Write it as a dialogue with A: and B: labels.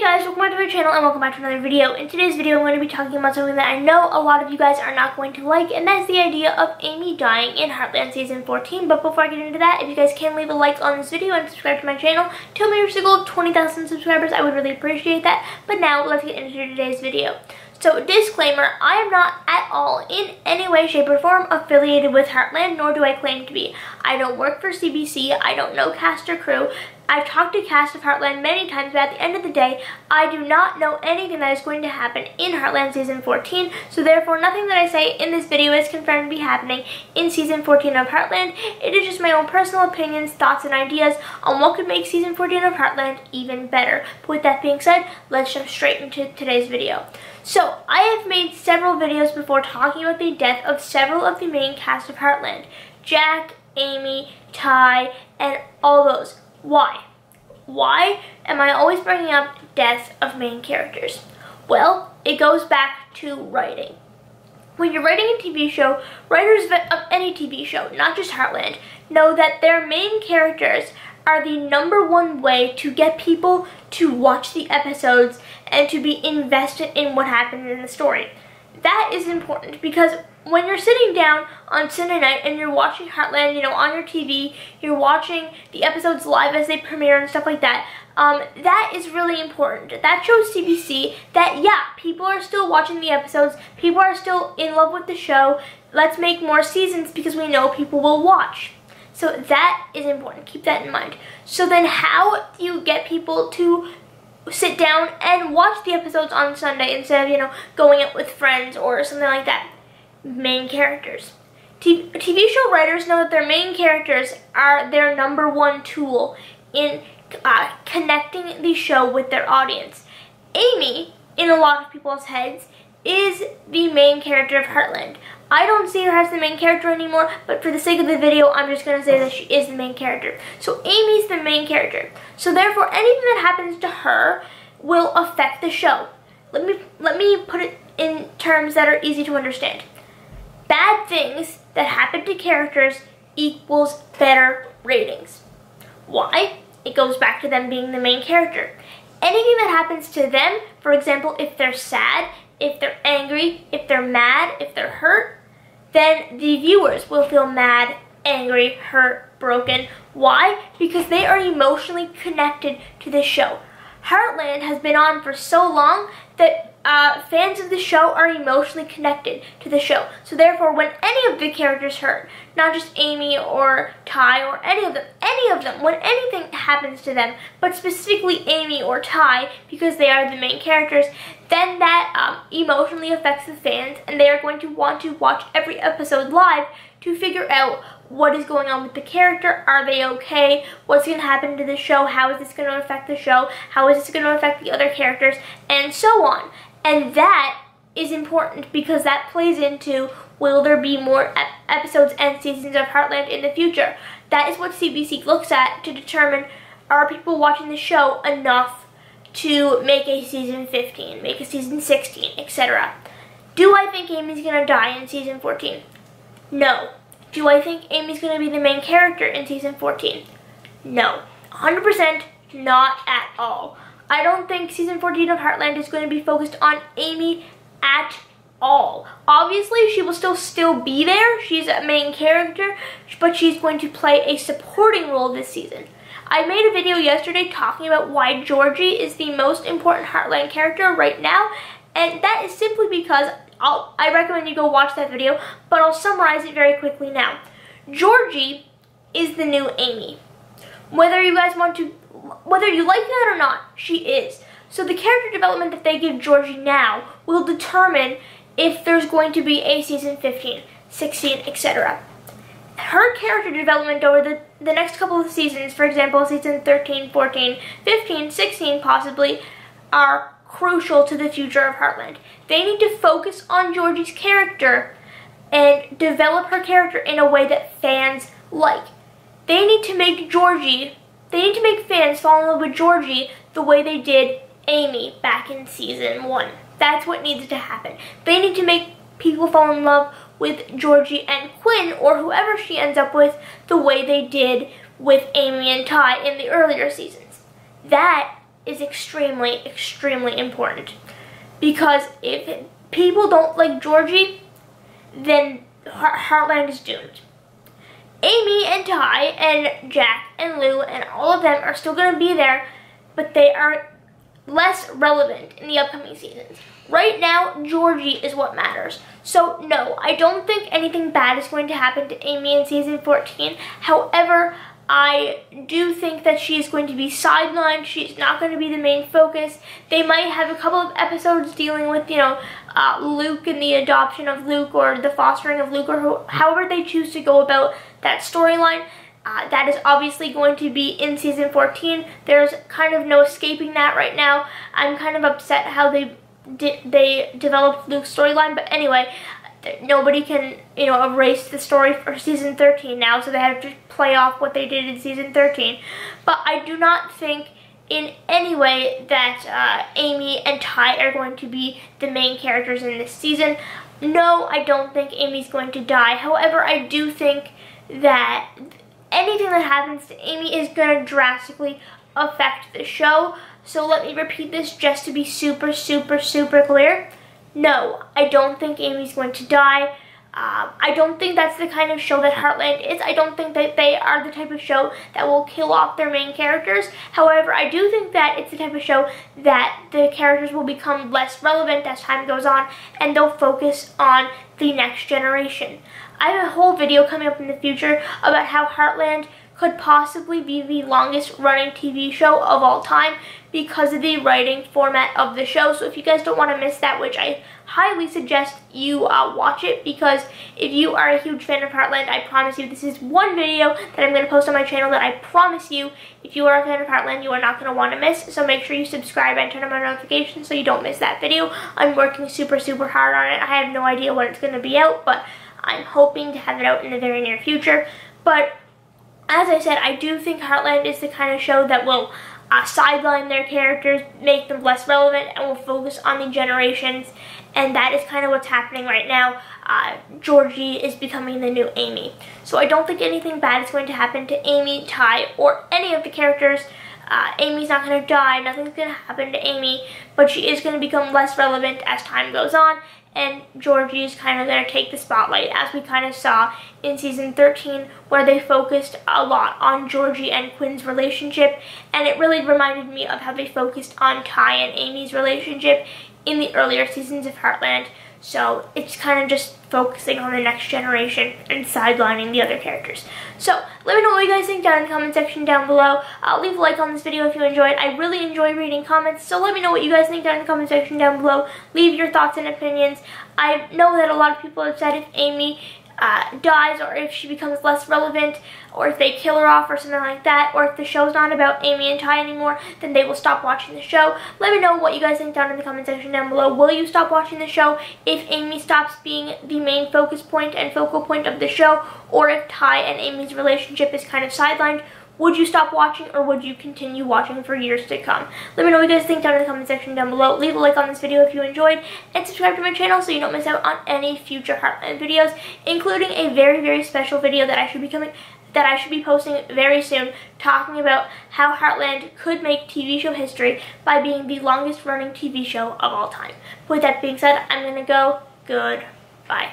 A: Hey guys, welcome back to my channel and welcome back to another video. In today's video, I'm going to be talking about something that I know a lot of you guys are not going to like, and that's the idea of Amy dying in Heartland Season 14. But before I get into that, if you guys can leave a like on this video and subscribe to my channel to me goal of 20,000 subscribers, I would really appreciate that. But now, let's get into today's video. So, disclaimer, I am not at all in any way, shape, or form affiliated with Heartland, nor do I claim to be. I don't work for CBC, I don't know cast or crew, I've talked to cast of Heartland many times, but at the end of the day, I do not know anything that is going to happen in Heartland Season 14, so therefore nothing that I say in this video is confirmed to be happening in Season 14 of Heartland. It is just my own personal opinions, thoughts, and ideas on what could make Season 14 of Heartland even better. But with that being said, let's jump straight into today's video. So, I have made several videos before talking about the death of several of the main cast of Heartland. Jack, Amy, Ty, and all those. Why? Why am I always bringing up deaths of main characters? Well, it goes back to writing. When you're writing a TV show, writers of any TV show, not just Heartland, know that their main characters are the number one way to get people to watch the episodes and to be invested in what happened in the story. That is important because when you're sitting down on Sunday night and you're watching Heartland, you know, on your TV, you're watching the episodes live as they premiere and stuff like that, um, that is really important. That shows CBC that, yeah, people are still watching the episodes, people are still in love with the show, let's make more seasons because we know people will watch. So that is important. Keep that in mind. So then how do you get people to sit down and watch the episodes on Sunday instead of, you know, going out with friends or something like that? Main characters. TV, show writers know that their main characters are their number one tool in uh, connecting the show with their audience. Amy, in a lot of people's heads, is the main character of Heartland. I don't see her as the main character anymore, but for the sake of the video, I'm just going to say that she is the main character. So Amy's the main character. So therefore, anything that happens to her will affect the show. Let me, let me put it in terms that are easy to understand bad things that happen to characters equals better ratings. Why? It goes back to them being the main character. Anything that happens to them, for example, if they're sad, if they're angry, if they're mad, if they're hurt, then the viewers will feel mad, angry, hurt, broken. Why? Because they are emotionally connected to the show. Heartland has been on for so long that uh, fans of the show are emotionally connected to the show. So therefore, when any of the characters hurt, not just Amy or Ty or any of them, any of them, when anything happens to them, but specifically Amy or Ty, because they are the main characters, then that um, emotionally affects the fans, and they are going to want to watch every episode live to figure out what is going on with the character, are they okay, what's going to happen to the show, how is this going to affect the show, how is this going to affect the other characters, and so on. And that is important because that plays into will there be more episodes and seasons of Heartland in the future. That is what CBC looks at to determine are people watching the show enough to make a season 15, make a season 16, etc. Do I think Amy's going to die in season 14? No. Do I think Amy's going to be the main character in season 14? No. 100% not at all. I don't think season 14 of Heartland is going to be focused on Amy at all. Obviously, she will still still be there. She's a main character, but she's going to play a supporting role this season. I made a video yesterday talking about why Georgie is the most important Heartland character right now, and that is simply because I'll, I recommend you go watch that video, but I'll summarize it very quickly now. Georgie is the new Amy. Whether you guys want to whether you like that or not, she is. So the character development that they give Georgie now will determine if there's going to be a season 15, 16, etc. Her character development over the, the next couple of seasons, for example, season 13, 14, 15, 16 possibly, are crucial to the future of Heartland. They need to focus on Georgie's character and develop her character in a way that fans like. They need to make Georgie they need to make fans fall in love with Georgie the way they did Amy back in season one. That's what needs to happen. They need to make people fall in love with Georgie and Quinn or whoever she ends up with the way they did with Amy and Ty in the earlier seasons. That is extremely, extremely important. Because if people don't like Georgie, then Heartland is doomed. Amy and Ty and Jack and Lou and all of them are still going to be there, but they are less relevant in the upcoming seasons. Right now, Georgie is what matters. So, no, I don't think anything bad is going to happen to Amy in season 14. However, I do think that she is going to be sidelined. She's not going to be the main focus. They might have a couple of episodes dealing with, you know, uh, Luke and the adoption of Luke or the fostering of Luke or however they choose to go about that storyline. Uh, that is obviously going to be in season 14. There's kind of no escaping that right now. I'm kind of upset how they they developed Luke's storyline, but anyway, nobody can, you know, erase the story for season 13 now, so they have to play off what they did in season 13. But I do not think in any way that uh, Amy and Ty are going to be the main characters in this season. No, I don't think Amy's going to die. However, I do think that anything that happens to Amy is going to drastically affect the show. So let me repeat this just to be super, super, super clear. No, I don't think Amy's going to die. Um, I don't think that's the kind of show that Heartland is. I don't think that they are the type of show that will kill off their main characters. However, I do think that it's the type of show that the characters will become less relevant as time goes on and they'll focus on the next generation. I have a whole video coming up in the future about how Heartland could possibly be the longest running TV show of all time because of the writing format of the show. So if you guys don't want to miss that, which I highly suggest you uh, watch it because if you are a huge fan of Heartland, I promise you this is one video that I'm going to post on my channel that I promise you, if you are a fan of Heartland, you are not going to want to miss. So make sure you subscribe and turn on my notifications so you don't miss that video. I'm working super, super hard on it. I have no idea when it's going to be out, but I'm hoping to have it out in the very near future. But as I said, I do think Heartland is the kind of show that will uh, sideline their characters, make them less relevant, and will focus on the generations. And that is kind of what's happening right now. Uh, Georgie is becoming the new Amy. So I don't think anything bad is going to happen to Amy, Ty, or any of the characters. Uh, Amy's not going to die, nothing's going to happen to Amy, but she is going to become less relevant as time goes on, and Georgie is kind of going to take the spotlight as we kind of saw in season 13 where they focused a lot on Georgie and Quinn's relationship and it really reminded me of how they focused on Ty and Amy's relationship in the earlier seasons of Heartland. So it's kind of just focusing on the next generation and sidelining the other characters. So let me know what you guys think down in the comment section down below. Uh, leave a like on this video if you enjoyed. I really enjoy reading comments, so let me know what you guys think down in the comment section down below. Leave your thoughts and opinions. I know that a lot of people have said if Amy uh, dies or if she becomes less relevant or if they kill her off or something like that or if the show's not about Amy and Ty anymore then they will stop watching the show. Let me know what you guys think down in the comment section down below. Will you stop watching the show if Amy stops being the main focus point and focal point of the show or if Ty and Amy's relationship is kind of sidelined? Would you stop watching or would you continue watching for years to come? Let me know what you guys think down in the comment section down below. Leave a like on this video if you enjoyed and subscribe to my channel so you don't miss out on any future Heartland videos, including a very, very special video that I should be coming that I should be posting very soon talking about how Heartland could make TV show history by being the longest running TV show of all time. With that being said, I'm going to go. Goodbye.